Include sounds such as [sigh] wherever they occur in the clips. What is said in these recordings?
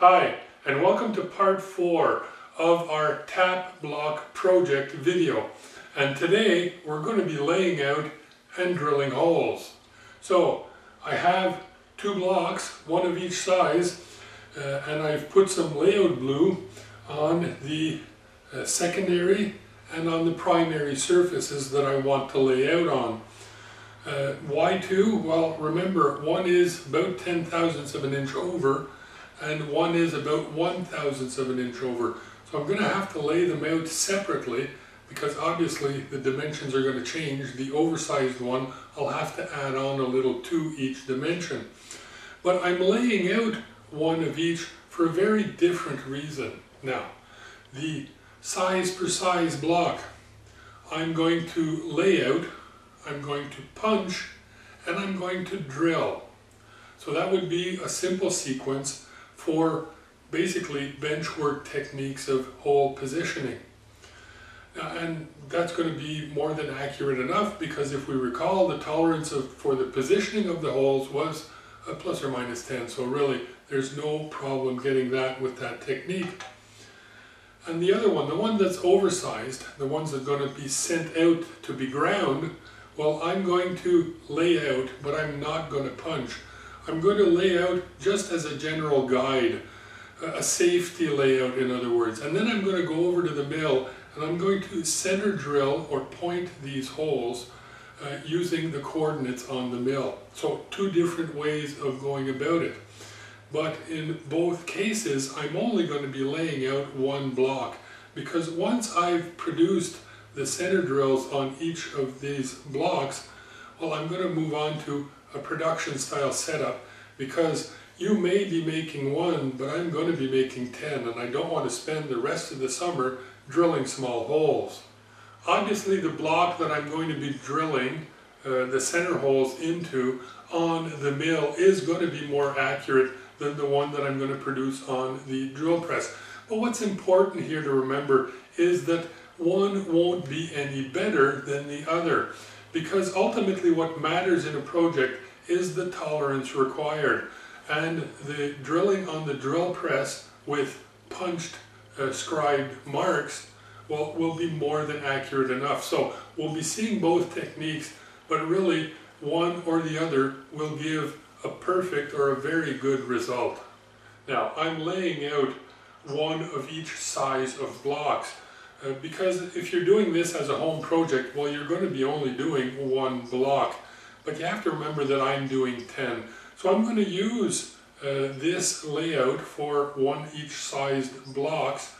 Hi, and welcome to part four of our tap block project video. And today we're going to be laying out and drilling holes. So I have two blocks, one of each size, uh, and I've put some layout blue on the uh, secondary and on the primary surfaces that I want to lay out on. Uh, why two? Well, remember, one is about 10 thousandths of an inch over, and one is about one thousandths of an inch over. So I'm going to have to lay them out separately because obviously the dimensions are going to change. The oversized one, I'll have to add on a little to each dimension. But I'm laying out one of each for a very different reason. Now, the size per size block, I'm going to lay out, I'm going to punch, and I'm going to drill. So that would be a simple sequence for basically benchwork techniques of hole positioning. Uh, and that's going to be more than accurate enough because if we recall the tolerance of, for the positioning of the holes was a plus or minus 10 so really there's no problem getting that with that technique. And the other one, the one that's oversized, the ones that are going to be sent out to be ground, well I'm going to lay out but I'm not going to punch. I'm going to lay out just as a general guide, a safety layout in other words. And then I'm going to go over to the mill and I'm going to center drill or point these holes uh, using the coordinates on the mill. So two different ways of going about it. But in both cases, I'm only going to be laying out one block because once I've produced the center drills on each of these blocks, well, I'm going to move on to a production style setup because you may be making one, but I'm going to be making 10 and I don't want to spend the rest of the summer drilling small holes. Obviously the block that I'm going to be drilling uh, the center holes into on the mill is going to be more accurate than the one that I'm going to produce on the drill press. But what's important here to remember is that one won't be any better than the other because ultimately what matters in a project is the tolerance required. And the drilling on the drill press with punched uh, scribed marks well, will be more than accurate enough. So we'll be seeing both techniques, but really one or the other will give a perfect or a very good result. Now I'm laying out one of each size of blocks uh, because if you're doing this as a home project, well you're going to be only doing one block. But you have to remember that I'm doing 10. So I'm going to use uh, this layout for one each sized blocks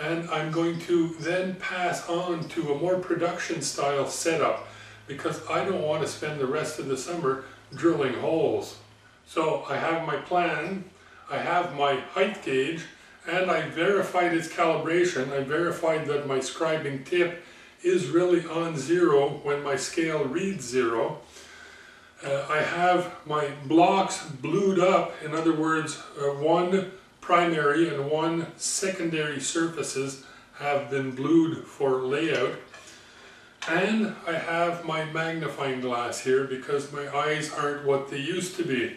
and I'm going to then pass on to a more production style setup because I don't want to spend the rest of the summer drilling holes. So I have my plan, I have my height gauge, and I verified its calibration. I verified that my scribing tip is really on zero when my scale reads zero. Uh, I have my blocks blued up, in other words, uh, one primary and one secondary surfaces have been blued for layout. And I have my magnifying glass here because my eyes aren't what they used to be.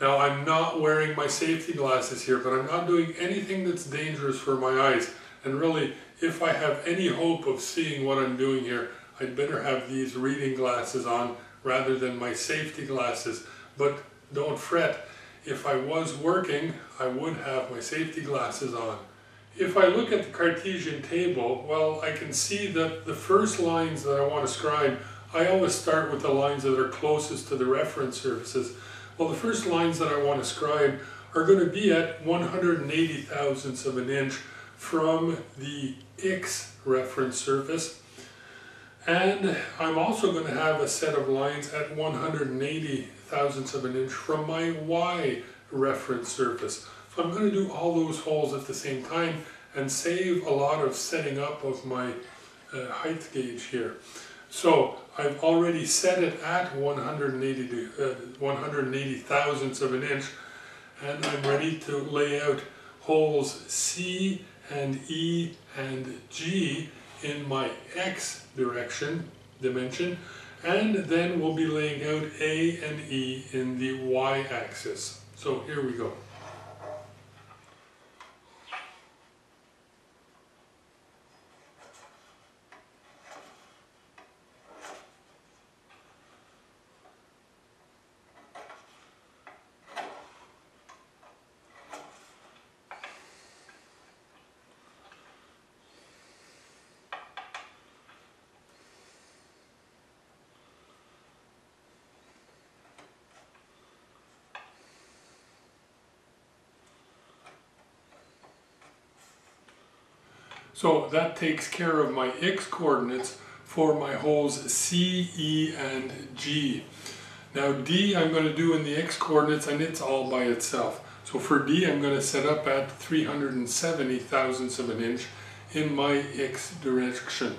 Now I'm not wearing my safety glasses here, but I'm not doing anything that's dangerous for my eyes. And really, if I have any hope of seeing what I'm doing here, I'd better have these reading glasses on rather than my safety glasses. But don't fret, if I was working, I would have my safety glasses on. If I look at the Cartesian table, well, I can see that the first lines that I want to scribe, I always start with the lines that are closest to the reference surfaces. Well, the first lines that I want to scribe are going to be at 180 thousandths of an inch from the X reference surface and I'm also going to have a set of lines at 180 thousandths of an inch from my Y reference surface. So I'm going to do all those holes at the same time and save a lot of setting up of my uh, height gauge here. So I've already set it at 180, uh, 180 thousandths of an inch and I'm ready to lay out holes C and E and G in my x direction dimension and then we'll be laying out A and E in the y axis. So here we go. So that takes care of my x coordinates for my holes C, E, and G. Now D I'm going to do in the x coordinates and it's all by itself. So for D I'm going to set up at 370 thousandths of an inch in my x direction.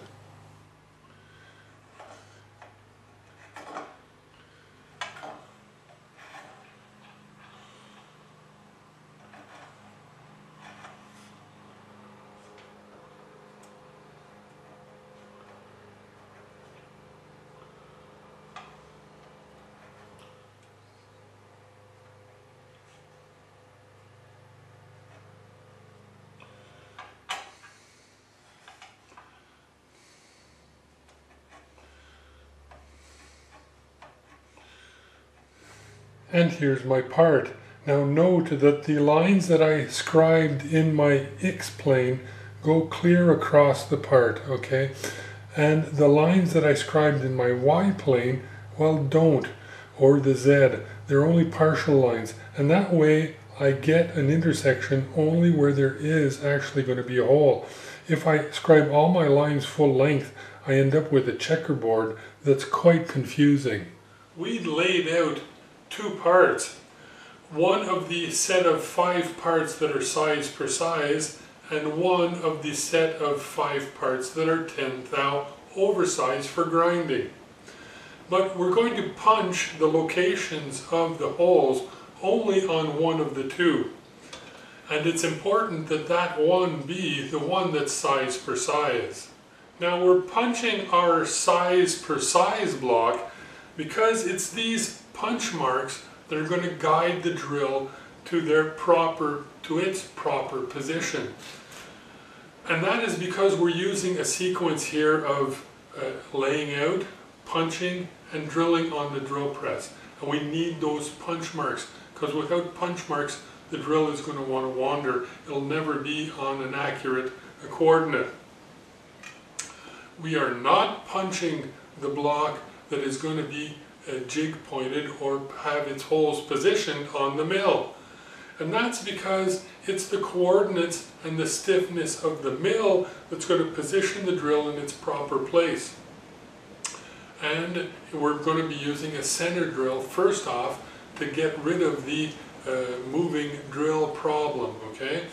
And here's my part. Now note that the lines that I scribed in my x-plane go clear across the part, okay? And the lines that I scribed in my y-plane, well, don't, or the z. They're only partial lines. And that way I get an intersection only where there is actually going to be a hole. If I scribe all my lines full length, I end up with a checkerboard that's quite confusing. We'd laid out two parts. One of the set of five parts that are size per size and one of the set of five parts that are 10 thou oversized for grinding. But we're going to punch the locations of the holes only on one of the two. And it's important that that one be the one that's size per size. Now we're punching our size per size block because it's these punch marks that are going to guide the drill to their proper, to its proper position. And that is because we're using a sequence here of uh, laying out, punching, and drilling on the drill press. And we need those punch marks, because without punch marks, the drill is going to want to wander. It'll never be on an accurate coordinate. We are not punching the block that is going to be jig pointed or have its holes positioned on the mill. And that's because it's the coordinates and the stiffness of the mill that's going to position the drill in its proper place. And we're going to be using a center drill first off to get rid of the uh, moving drill problem, okay?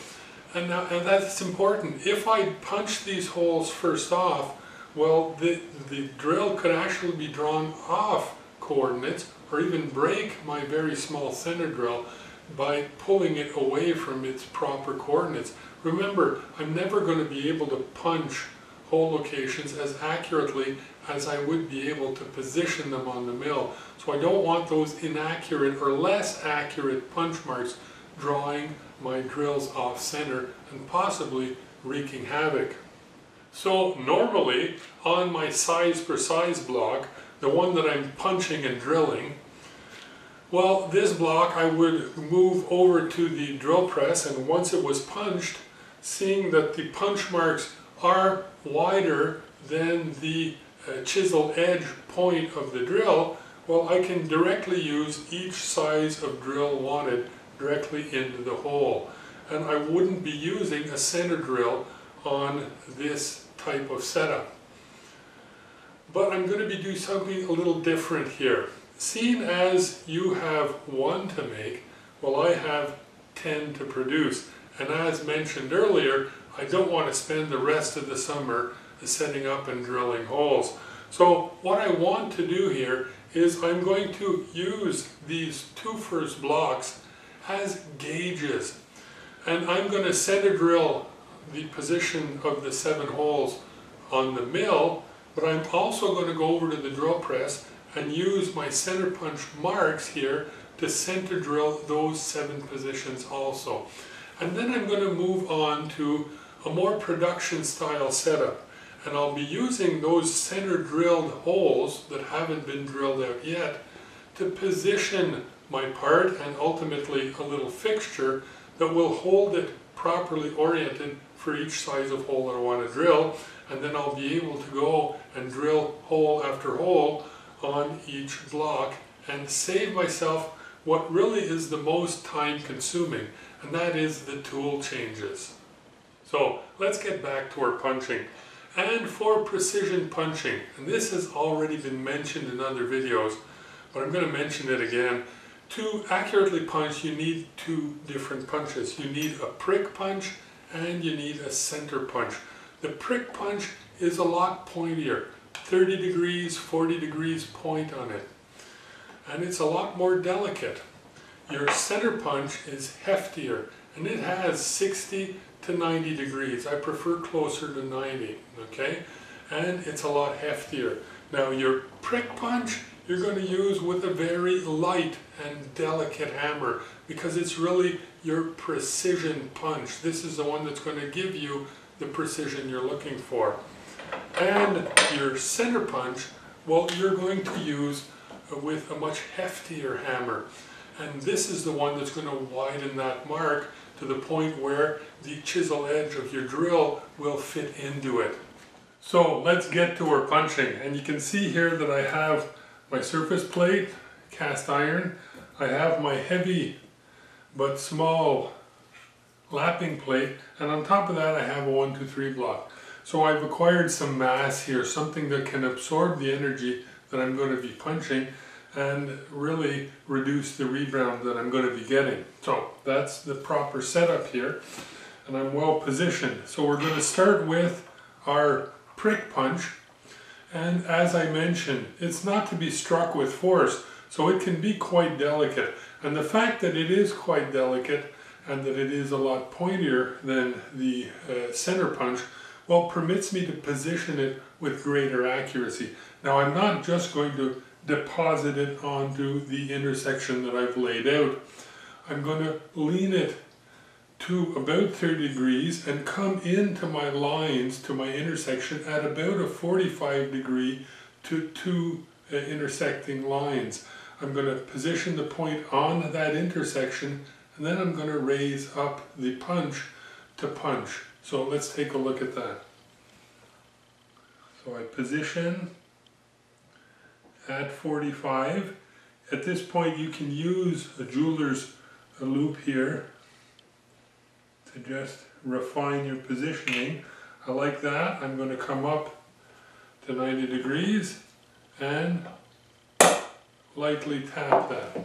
And, now, and that's important. If I punch these holes first off, well, the, the drill could actually be drawn off coordinates or even break my very small center drill by pulling it away from its proper coordinates. Remember, I'm never going to be able to punch hole locations as accurately as I would be able to position them on the mill. So I don't want those inaccurate or less accurate punch marks drawing my drills off center and possibly wreaking havoc. So normally on my size per size block, the one that I'm punching and drilling, well, this block I would move over to the drill press and once it was punched, seeing that the punch marks are wider than the uh, chisel edge point of the drill, well, I can directly use each size of drill wanted directly into the hole. And I wouldn't be using a center drill on this type of setup. But I'm going to be doing something a little different here. Seeing as you have one to make, well I have 10 to produce. And as mentioned earlier, I don't want to spend the rest of the summer setting up and drilling holes. So what I want to do here is I'm going to use these two first blocks as gauges. And I'm going to center drill the position of the seven holes on the mill but I'm also going to go over to the drill press and use my center punch marks here to center drill those seven positions also. And then I'm going to move on to a more production style setup. And I'll be using those center drilled holes that haven't been drilled out yet to position my part and ultimately a little fixture that will hold it properly oriented for each size of hole that I want to drill and then I'll be able to go and drill hole after hole on each block and save myself what really is the most time consuming and that is the tool changes. So let's get back to our punching. And for precision punching, and this has already been mentioned in other videos, but I'm going to mention it again. To accurately punch, you need two different punches. You need a prick punch and you need a center punch. The prick punch is a lot pointier, 30 degrees, 40 degrees point on it. And it's a lot more delicate. Your center punch is heftier and it has 60 to 90 degrees. I prefer closer to 90, okay? And it's a lot heftier. Now your prick punch, you're going to use with a very light and delicate hammer because it's really your precision punch. This is the one that's going to give you the precision you're looking for. And your center punch, well, you're going to use with a much heftier hammer. And this is the one that's going to widen that mark to the point where the chisel edge of your drill will fit into it. So let's get to our punching. And you can see here that I have my surface plate, cast iron. I have my heavy but small lapping plate. And on top of that I have a 1, 2, 3 block. So I've acquired some mass here, something that can absorb the energy that I'm going to be punching and really reduce the rebound that I'm going to be getting. So that's the proper setup here and I'm well positioned. So we're going to start with our prick punch and as I mentioned it's not to be struck with force so it can be quite delicate and the fact that it is quite delicate and that it is a lot pointier than the uh, center punch well permits me to position it with greater accuracy. Now I'm not just going to deposit it onto the intersection that I've laid out. I'm going to lean it to about 30 degrees and come into my lines to my intersection at about a 45 degree to two uh, intersecting lines. I'm going to position the point on that intersection and then I'm going to raise up the punch to punch. So let's take a look at that. So I position at 45. At this point you can use a jeweler's loupe here to just refine your positioning. I like that. I'm going to come up to 90 degrees and lightly tap that.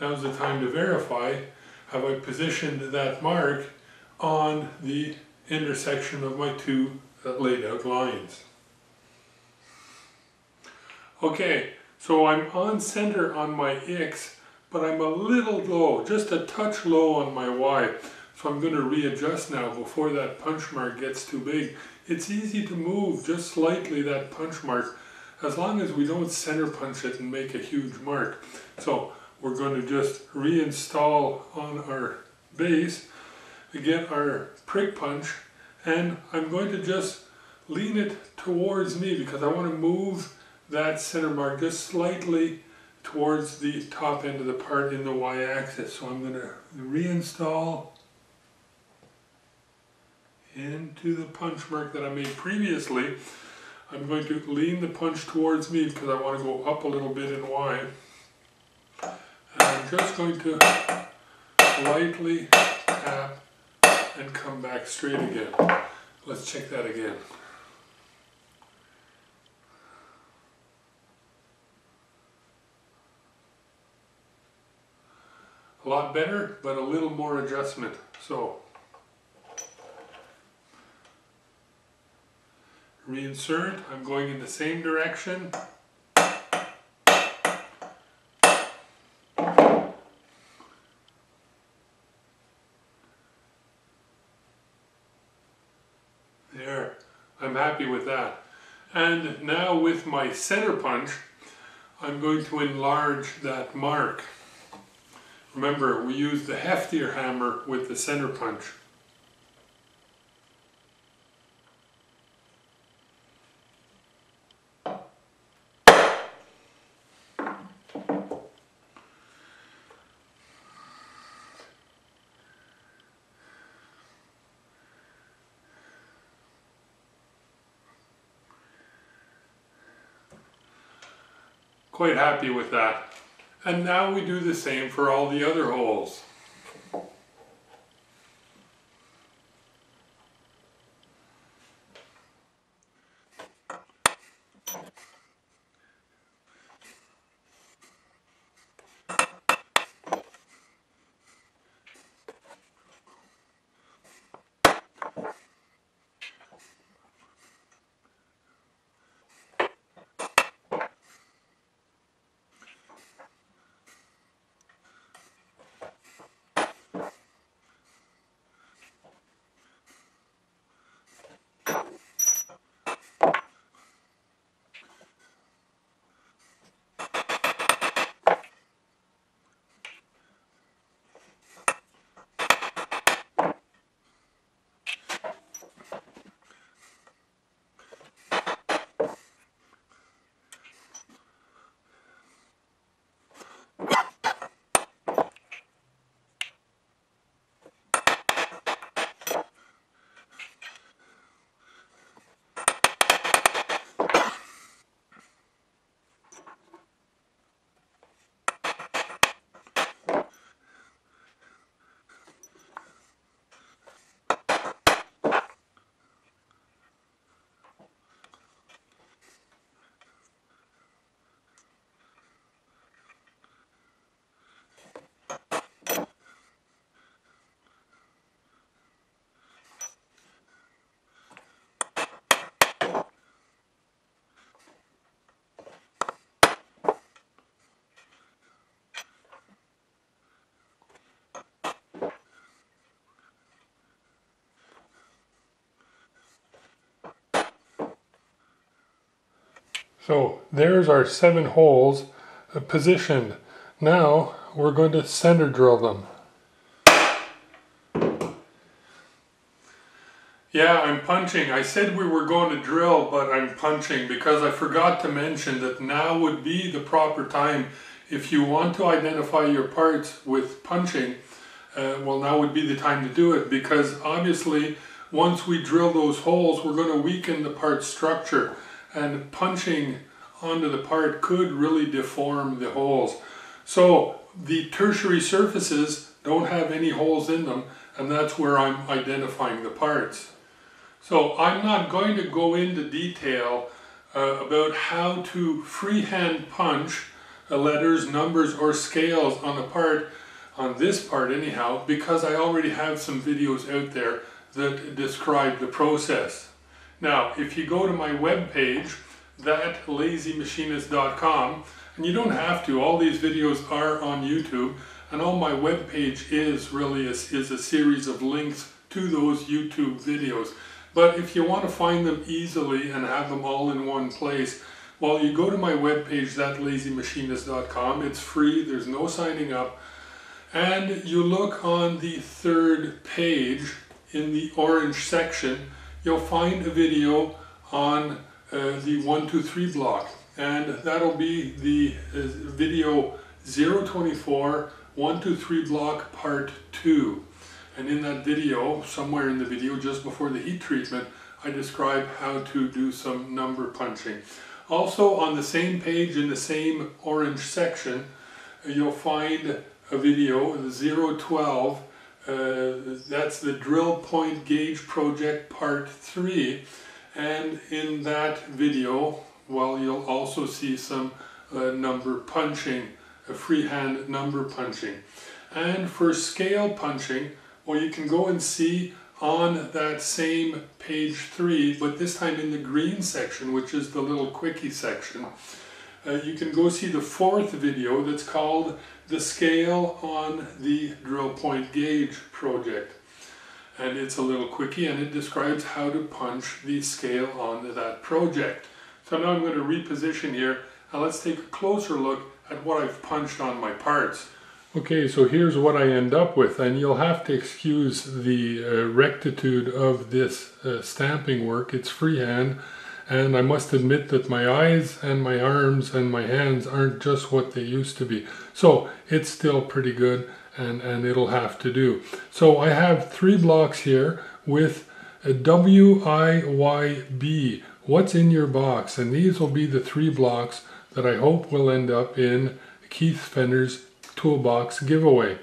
Now's the time to verify have I positioned that mark on the intersection of my two uh, laid out lines. Okay, so I'm on center on my X, but I'm a little low, just a touch low on my Y. So I'm going to readjust now before that punch mark gets too big. It's easy to move just slightly that punch mark as long as we don't center punch it and make a huge mark. So we're going to just reinstall on our base, get our prick punch, and I'm going to just lean it towards me because I want to move that center mark just slightly towards the top end of the part in the y-axis. So I'm going to reinstall into the punch mark that I made previously. I'm going to lean the punch towards me because I want to go up a little bit in Y. And I'm just going to lightly tap and come back straight again. Let's check that again. a lot better, but a little more adjustment. So, reinsert, I'm going in the same direction. There, I'm happy with that. And now with my center punch, I'm going to enlarge that mark. Remember, we use the heftier hammer with the center punch. Quite happy with that. And now we do the same for all the other holes. So there's our seven holes uh, positioned. Now we're going to center drill them. Yeah, I'm punching. I said we were going to drill, but I'm punching because I forgot to mention that now would be the proper time if you want to identify your parts with punching. Uh, well, now would be the time to do it because obviously once we drill those holes, we're going to weaken the part structure and punching onto the part could really deform the holes. So the tertiary surfaces don't have any holes in them and that's where I'm identifying the parts. So I'm not going to go into detail uh, about how to freehand punch uh, letters, numbers, or scales on the part, on this part anyhow, because I already have some videos out there that describe the process. Now, if you go to my web page, thatlazymachinist.com, and you don't have to, all these videos are on YouTube, and all my web page is really a, is a series of links to those YouTube videos. But if you want to find them easily and have them all in one place, well, you go to my webpage, thatlazymachinist.com. It's free, there's no signing up. And you look on the third page in the orange section, you'll find a video on uh, the 123 block. And that'll be the uh, video 024 123 block part 2. And in that video, somewhere in the video, just before the heat treatment, I describe how to do some number punching. Also on the same page in the same orange section, you'll find a video, 012, uh, that's the drill point gauge project part 3 and in that video well you'll also see some uh, number punching, a freehand number punching. And for scale punching well, you can go and see on that same page 3, but this time in the green section, which is the little quickie section, uh, you can go see the fourth video that's called The Scale on the Drill Point Gauge Project. And it's a little quickie and it describes how to punch the scale on that project. So now I'm going to reposition here and let's take a closer look at what I've punched on my parts. Okay, so here's what I end up with, and you'll have to excuse the uh, rectitude of this uh, stamping work. It's freehand, and I must admit that my eyes and my arms and my hands aren't just what they used to be. So it's still pretty good, and, and it'll have to do. So I have three blocks here with a W-I-Y-B. What's in your box? And these will be the three blocks that I hope will end up in Keith Fenner's toolbox giveaway.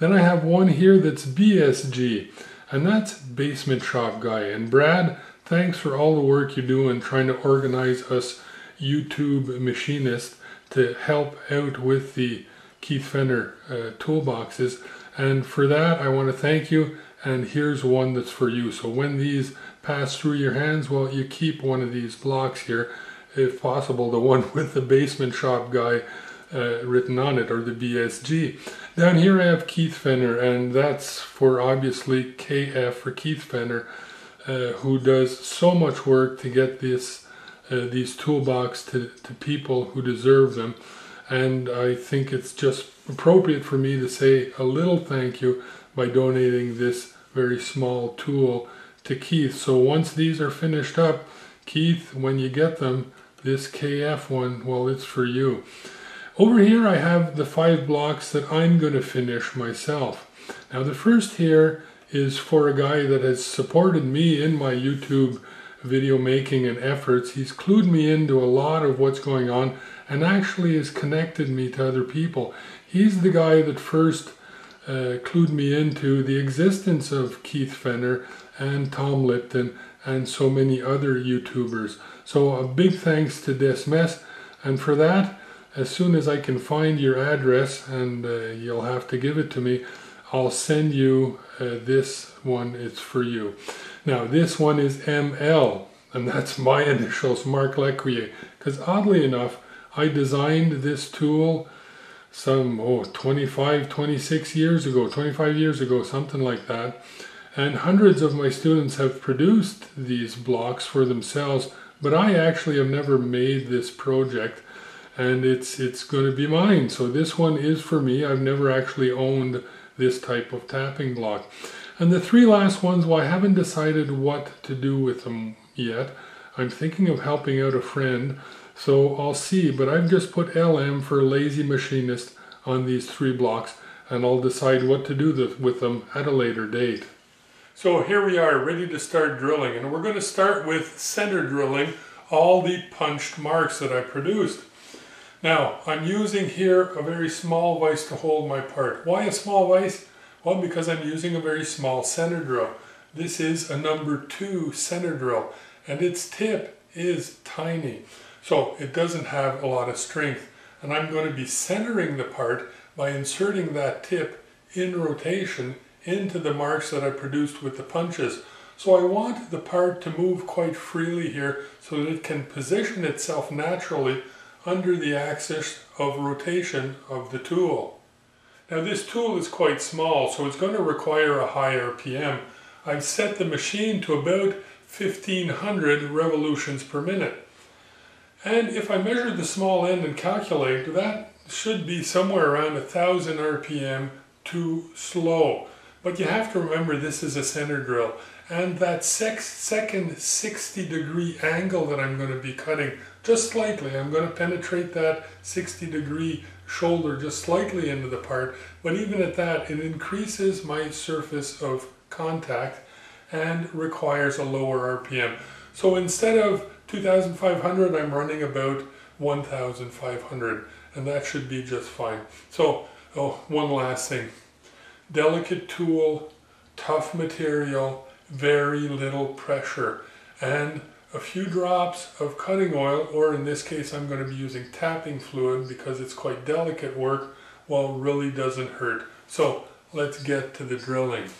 Then I have one here that's BSG, and that's Basement Shop Guy. And Brad, thanks for all the work you do in trying to organize us YouTube machinists to help out with the Keith Fenner uh, toolboxes. And for that, I want to thank you. And here's one that's for you. So when these pass through your hands, well, you keep one of these blocks here. If possible, the one [laughs] with the basement shop guy uh, written on it, or the BSG. Down here I have Keith Fenner, and that's for obviously KF for Keith Fenner, who does so much work to get this uh, these toolbox to, to people who deserve them. And I think it's just appropriate for me to say a little thank you by donating this very small tool to Keith. So once these are finished up, Keith, when you get them, this KF one, well, it's for you. Over here I have the five blocks that I'm going to finish myself. Now the first here is for a guy that has supported me in my YouTube video making and efforts. He's clued me into a lot of what's going on and actually has connected me to other people. He's the guy that first uh, clued me into the existence of Keith Fenner and Tom Lipton and so many other YouTubers. So a big thanks to Desmes and for that as soon as I can find your address, and uh, you'll have to give it to me, I'll send you uh, this one. It's for you. Now, this one is ML, and that's my [laughs] initials, Marc L'Ecuyer. Because oddly enough, I designed this tool some, oh, 25, 26 years ago, 25 years ago, something like that. And hundreds of my students have produced these blocks for themselves but I actually have never made this project and it's it's going to be mine. So this one is for me. I've never actually owned this type of tapping block. And the three last ones, well, I haven't decided what to do with them yet. I'm thinking of helping out a friend, so I'll see. But I've just put LM for Lazy Machinist on these three blocks, and I'll decide what to do with them at a later date. So here we are, ready to start drilling, and we're going to start with center drilling all the punched marks that I produced. Now, I'm using here a very small vise to hold my part. Why a small vise? Well, because I'm using a very small center drill. This is a number two center drill, and its tip is tiny. So it doesn't have a lot of strength. And I'm going to be centering the part by inserting that tip in rotation into the marks that I produced with the punches. So I want the part to move quite freely here so that it can position itself naturally under the axis of rotation of the tool. Now this tool is quite small, so it's going to require a high RPM. I've set the machine to about 1500 revolutions per minute. And if I measure the small end and calculate, that should be somewhere around 1000 RPM too slow. But you have to remember this is a center drill. And that second 60 degree angle that I'm going to be cutting just slightly. I'm going to penetrate that 60 degree shoulder just slightly into the part, but even at that, it increases my surface of contact and requires a lower RPM. So instead of 2500, I'm running about 1500, and that should be just fine. So, oh, one last thing. Delicate tool, tough material, very little pressure, and a few drops of cutting oil, or in this case I'm going to be using tapping fluid because it's quite delicate work while really doesn't hurt. So let's get to the drilling.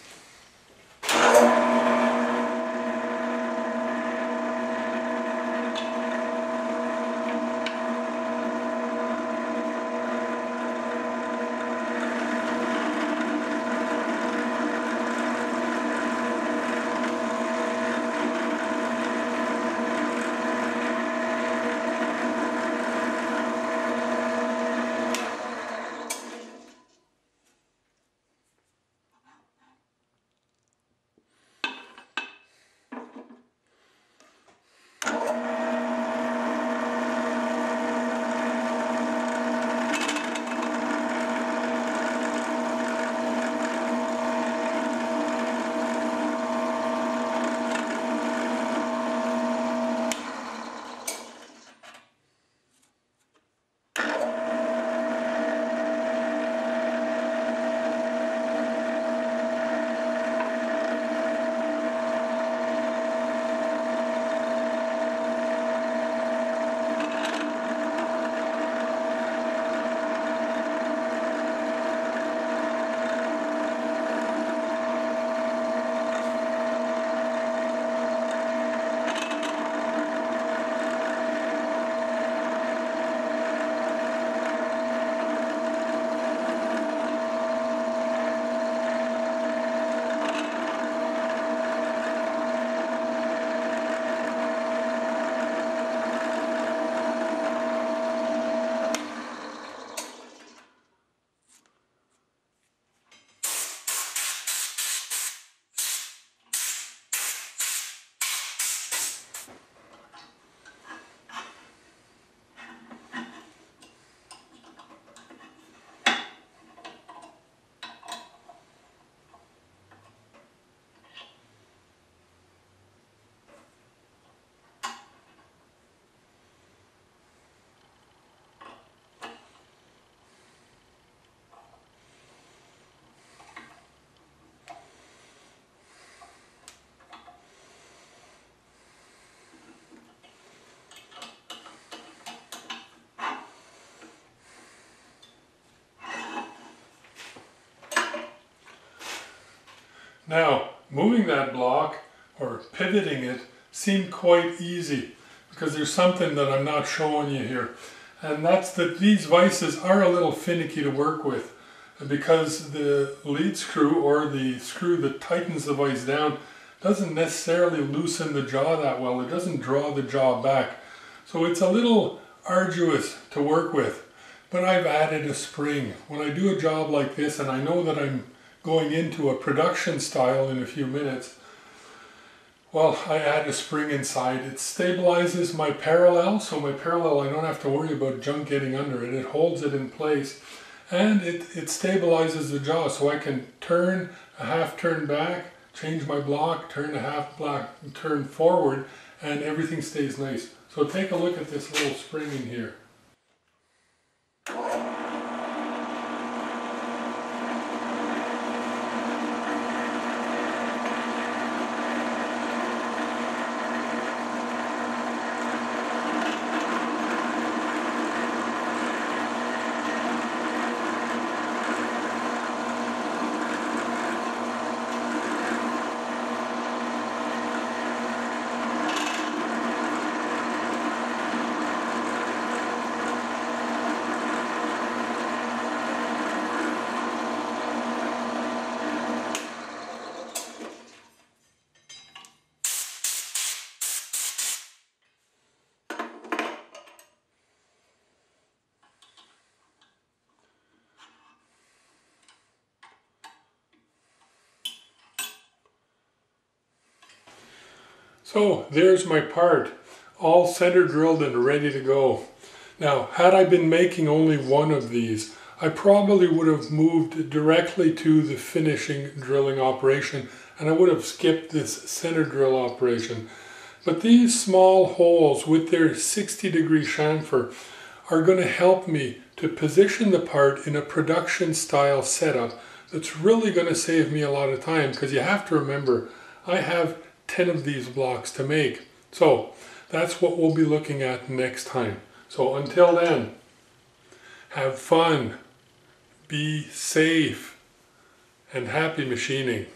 Now, moving that block or pivoting it seemed quite easy because there's something that I'm not showing you here. And that's that these vices are a little finicky to work with because the lead screw or the screw that tightens the vise down doesn't necessarily loosen the jaw that well. It doesn't draw the jaw back. So it's a little arduous to work with. But I've added a spring. When I do a job like this and I know that I'm going into a production style in a few minutes, well, I add a spring inside. It stabilizes my parallel, so my parallel, I don't have to worry about junk getting under it. It holds it in place and it, it stabilizes the jaw so I can turn a half turn back, change my block, turn a half block, turn forward, and everything stays nice. So take a look at this little spring in here. So there's my part, all center drilled and ready to go. Now, had I been making only one of these, I probably would have moved directly to the finishing drilling operation and I would have skipped this center drill operation. But these small holes with their 60 degree chamfer are going to help me to position the part in a production style setup that's really going to save me a lot of time because you have to remember I have 10 of these blocks to make. So that's what we'll be looking at next time. So until then, have fun, be safe, and happy machining.